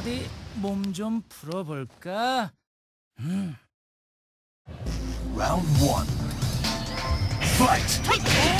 어디 몸 좀 풀어볼까? Round one. Fight!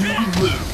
You lose.